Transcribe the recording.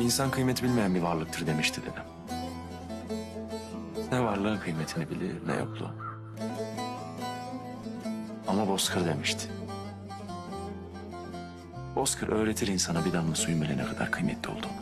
İnsan kıymet bilmeyen bir varlıktır demişti dedem. Ne varlığın kıymetini bilir ne yokluğun. Ama bozkır demişti. Bozkır öğretir insana bir damla suyun bile ne kadar kıymetli olduğunu.